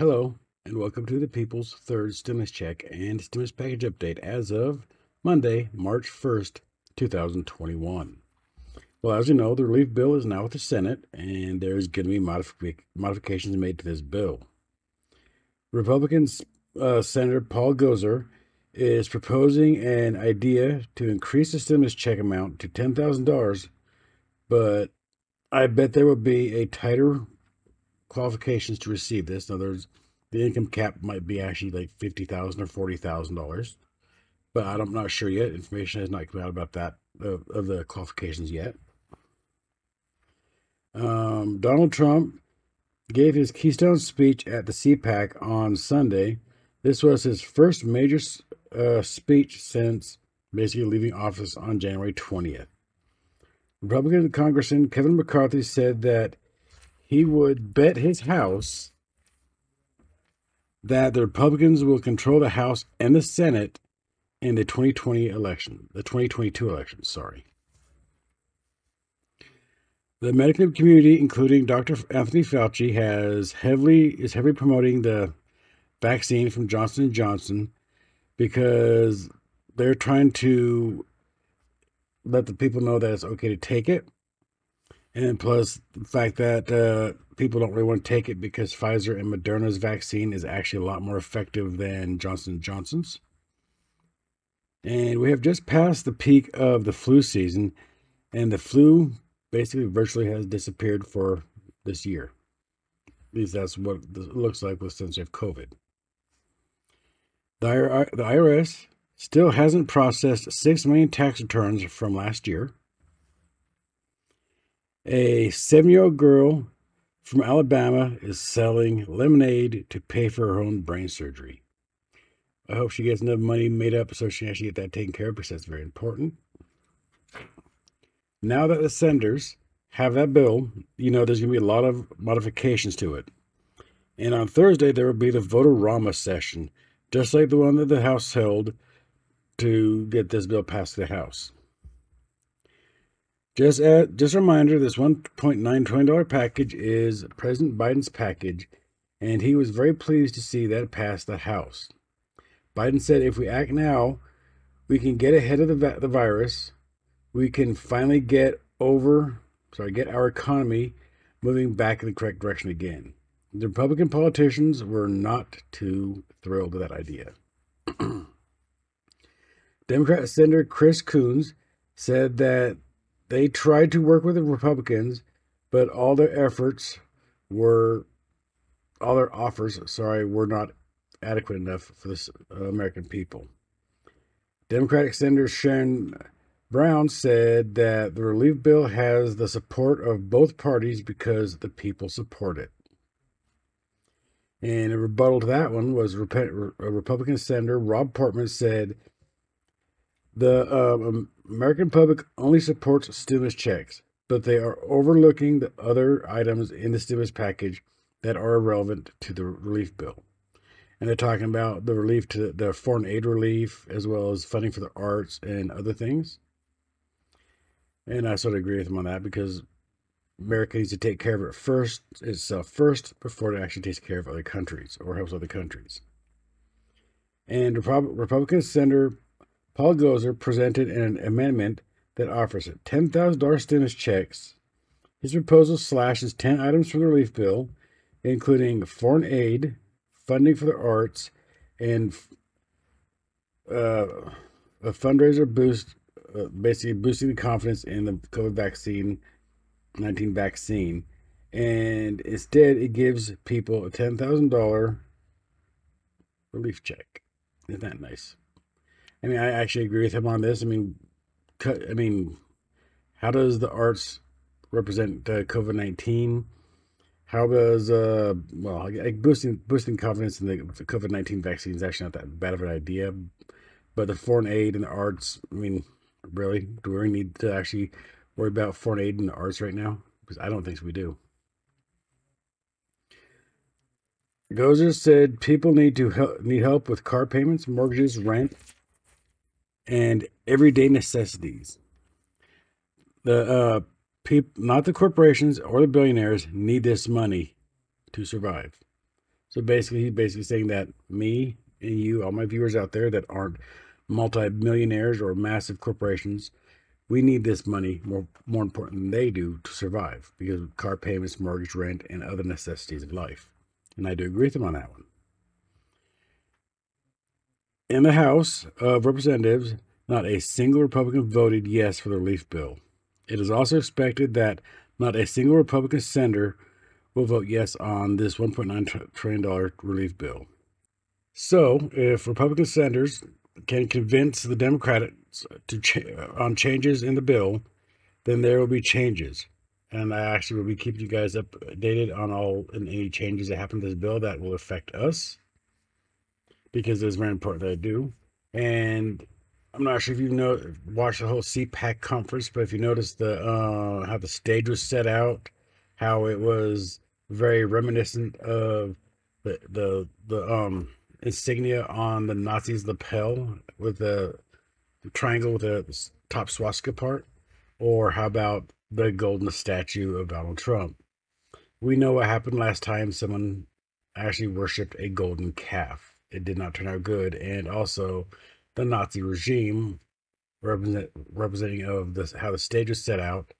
Hello, and welcome to the People's Third Stimulus Check and Stimulus Package Update as of Monday, March 1st, 2021. Well, as you know, the relief bill is now with the Senate, and there's going to be modifi- modifications made to this bill. Republican uh, Senator Paul Gosar is proposing an idea to increase the stimulus check amount to $10,000, but I bet there will be a tighter qualifications to receive this. In other words, the income cap might be actually like fifty thousand or forty thousand dollars, but I'm not sure yet. Information has not come out about that of, of the qualifications yet. Um, Donald Trump gave his Keystone speech at the CPAC on Sunday. This was his first major uh, speech since basically leaving office on January 20th. Republican Congressman Kevin McCarthy said that he would bet his house that the Republicans will control the House and the Senate in the 2020 election, the 2022 election, sorry. The medical community, including Dr. Anthony Fauci, has heavily is heavily promoting the vaccine from Johnson & Johnson because they're trying to let the people know that it's okay to take it and plus the fact that uh, people don't really want to take it because Pfizer and Moderna's vaccine is actually a lot more effective than Johnson Johnson's. And we have just passed the peak of the flu season, and the flu basically virtually has disappeared for this year. At least that's what it looks like with since you have COVID. The IRS still hasn't processed 6 million tax returns from last year. A seven year old girl from Alabama is selling lemonade to pay for her own brain surgery. I hope she gets enough money made up so she can actually get that taken care of because that's very important. Now that the senders have that bill, you know there's going to be a lot of modifications to it. And on Thursday, there will be the Vote-A-Rama session, just like the one that the House held to get this bill passed the House. Just a, just a reminder, this $1.9 trillion package is President Biden's package, and he was very pleased to see that it passed the House. Biden said if we act now, we can get ahead of the, the virus. We can finally get over, sorry, get our economy moving back in the correct direction again. The Republican politicians were not too thrilled with that idea. Democrat Senator Chris Coons said that they tried to work with the Republicans, but all their efforts were, all their offers, sorry, were not adequate enough for the uh, American people. Democratic Senator Sherrod Brown said that the relief bill has the support of both parties because the people support it. And a rebuttal to that one was a Republican Senator Rob Portman said the um, American public only supports stimulus checks, but they are overlooking the other items in the stimulus package that are relevant to the relief bill. And they're talking about the relief to the foreign aid relief, as well as funding for the arts and other things. And I sort of agree with them on that because America needs to take care of it first, itself first, before it actually takes care of other countries or helps other countries. And Republican Senator Paul Gosar presented an amendment that offers $10,000 stimulus checks. His proposal slashes 10 items from the relief bill, including foreign aid, funding for the arts, and uh, a fundraiser boost, uh, basically boosting the confidence in the COVID vaccine, 19 vaccine. And instead, it gives people a $10,000 relief check. Isn't that nice? I mean, I actually agree with him on this. I mean, I mean, how does the arts represent uh, COVID nineteen? How does uh well like boosting boosting confidence in the COVID nineteen vaccine is actually not that bad of an idea, but the foreign aid and the arts. I mean, really, do we need to actually worry about foreign aid and the arts right now? Because I don't think we do. Gosar said people need to help, need help with car payments, mortgages, rent, and everyday necessities. The uh, people, not the corporations or the billionaires, need this money to survive. So basically, he's basically saying that me and you, all my viewers out there that aren't multi-millionaires or massive corporations, we need this money more more important than they do to survive because of car payments, mortgage, rent, and other necessities of life. And I do agree with him on that one. In the House of Representatives, not a single Republican voted yes for the relief bill. It is also expected that not a single Republican senator will vote yes on this $1.9 trillion relief bill. So, if Republican senators can convince the Democrats to ch- on changes in the bill, then there will be changes. And I actually will be keeping you guys updated on all and any changes that happen to this bill that will affect us because it's very important that I do. And I'm not sure if you know watched the whole CPAC conference, but if you notice the uh, how the stage was set out, how it was very reminiscent of the the the um insignia on the Nazis' lapel with the triangle with the top swastika part, or how about the golden statue of Donald Trump? We know what happened last time someone actually worshipped a golden calf. It did not turn out good, and also the Nazi regime, represent, representing of this how the stage was set out,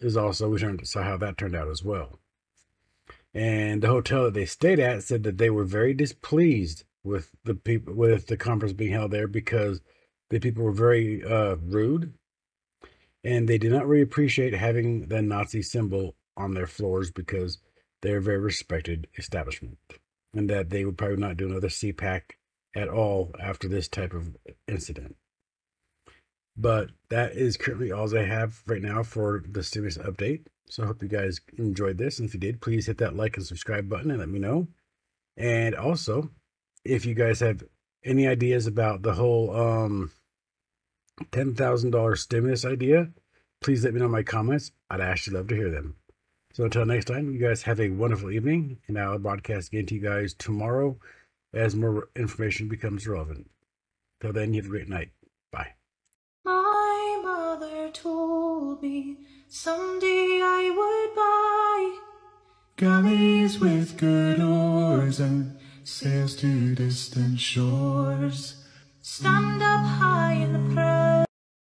is also we turned saw how that turned out as well. And the hotel that they stayed at said that they were very displeased with the people with the conference being held there because the people were very uh, rude, and they did not really appreciate having the Nazi symbol on their floors because they're a very respected establishment, and that they would probably not do another CPAC at all after this type of incident. But that is currently all I have right now for the stimulus update. So I hope you guys enjoyed this. And if you did, please hit that like and subscribe button and let me know. And also, if you guys have any ideas about the whole um, $10,000 stimulus idea, please let me know in my comments. I'd actually love to hear them. So until next time, you guys have a wonderful evening. And I'll broadcast again to you guys tomorrow as more information becomes relevant. Till then, you have a great night. Bye. My mother told me someday I would buy galleys with good oars and sails to distant shores. Stand up high in the prairie.